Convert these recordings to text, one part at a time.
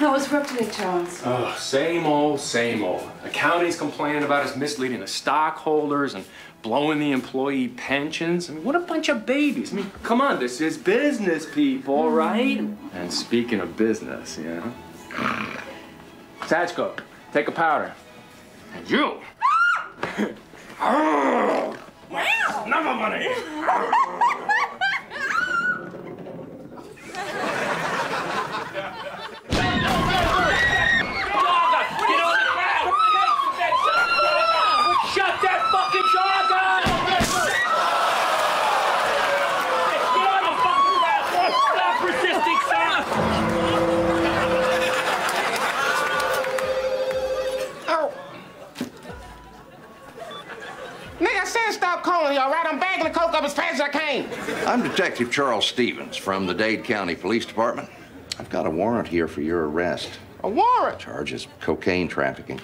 How was today, Charles? Oh, same old, same old. The county's complaining about us misleading the stockholders and blowing the employee pensions. I mean, what a bunch of babies. I mean, come on, this is business, people, mm-hmm. right? And speaking of business, you know. Satchko, take a powder. And you. Never money. Up as fast as I can. I'm Detective Charles Stevens from the Dade County Police Department. I've got a warrant here for your arrest. A warrant? Charges cocaine trafficking.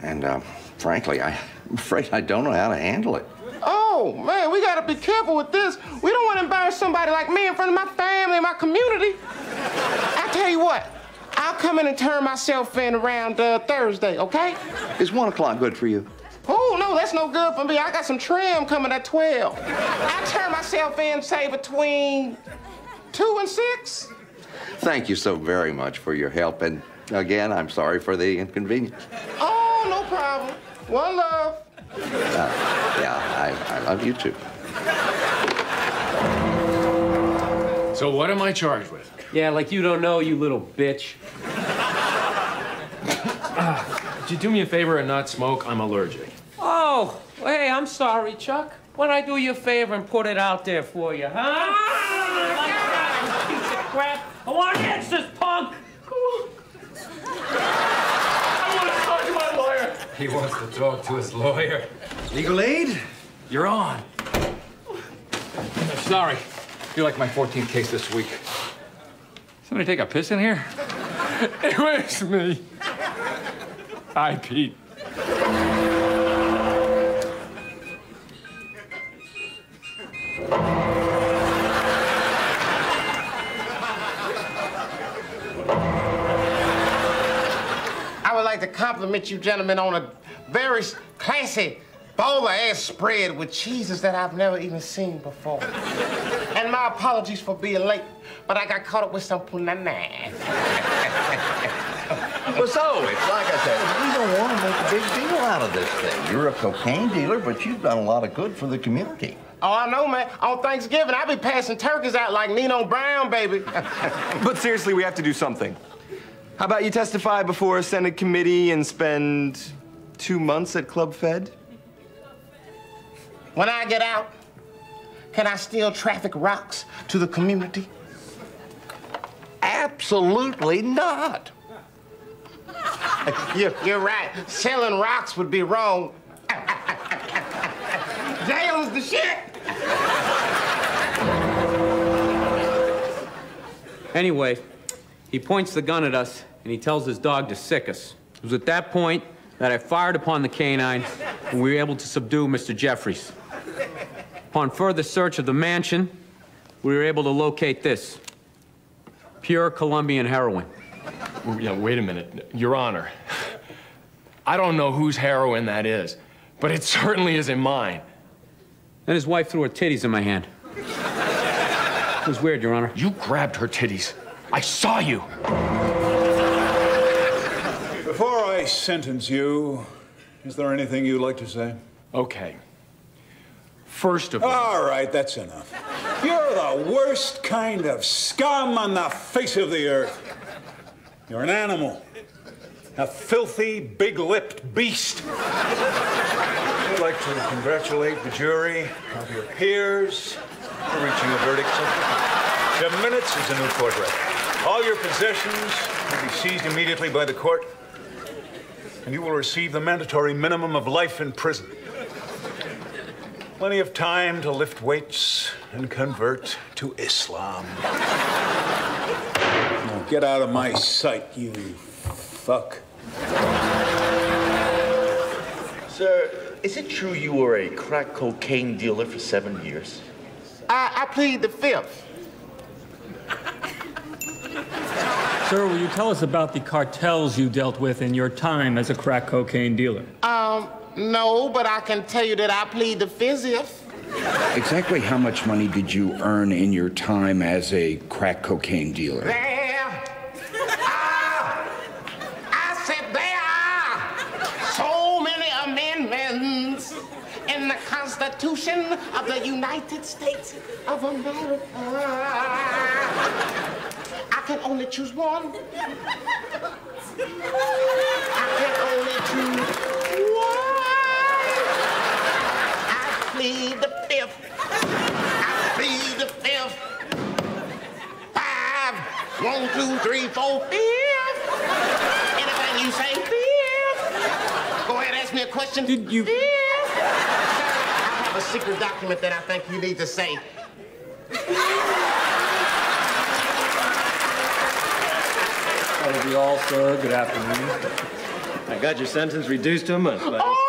And uh, frankly, I'm afraid I don't know how to handle it. Oh, man, we gotta be careful with this. We don't want to embarrass somebody like me in front of my family and my community. I tell you what, I'll come in and turn myself in around uh, Thursday, okay? Is one o'clock good for you? Oh, no, that's no good for me. I got some trim coming at 12. I turn myself in, say, between 2 and 6. Thank you so very much for your help. And again, I'm sorry for the inconvenience. Oh, no problem. One love. Uh, yeah, I, I love you too. So what am I charged with? Yeah, like you don't know, you little bitch. Ah, Could you do me a favor and not smoke? I'm allergic. Oh, hey, I'm sorry, Chuck. Why'd I do you a favor and put it out there for you, huh? Like that, you piece of crap. I want answers, punk! I want to talk to my lawyer. He wants to talk to his lawyer. Legal aid? You're on. Sorry. You're like my 14th case this week. Somebody take a piss in here? It was me. Hi, Pete. Like to compliment you gentlemen on a very classy bowler ass spread with cheeses that I've never even seen before. and my apologies for being late, but I got caught up with some punana. Well, so it's like I said, we don't want to make a big deal out of this thing. You're a cocaine dealer, but you've done a lot of good for the community. Oh, I know, man. On Thanksgiving, I'll be passing turkeys out like Nino Brown, baby. But seriously, we have to do something. How about you testify before a Senate committee and spend two months at Club Fed? when I get out, can I still traffic rocks to the community? Absolutely not. You're, you're right. Selling rocks would be wrong. Jail's the shit. Anyway, he points the gun at us and he tells his dog to sic us. It was at that point that I fired upon the canine and we were able to subdue Mr. Jeffries. Upon further search of the mansion, we were able to locate this pure Colombian heroin. Yeah, wait a minute. Your Honor, I don't know whose heroin that is, but it certainly isn't mine. Then his wife threw her titties in my hand. It was weird, Your Honor. You grabbed her titties. I saw you. I sentence you, is there anything you'd like to say? Okay. First of all, All right, that's enough. You're the worst kind of scum on the face of the earth. You're an animal, a filthy, big lipped beast. I'd like to congratulate the jury of your peers for reaching a verdict. Seven minutes is a new court record. All your possessions will be seized immediately by the court, and you will receive the mandatory minimum of life in prison. Plenty of time to lift weights and convert to Islam. Now get out of my sight, you fuck. Sir, is it true you were a crack cocaine dealer for seven years? I, I plead the fifth. Sir, will you tell us about the cartels you dealt with in your time as a crack cocaine dealer? Um, no, but I can tell you that I plead the fifth. Exactly how much money did you earn in your time as a crack cocaine dealer? There are, I said there are so many amendments in the Constitution of the United States of America. I can only choose one. I can only choose one. I plead the fifth. I plead the fifth. Five, one, two, three, four, fifth. Anything you say, fifth. Go ahead, ask me a question. Did you- Fifth. I have a secret document that I think you need to say. That'll be all, sir. Good afternoon. I got your sentence reduced to a month, buddy. Oh,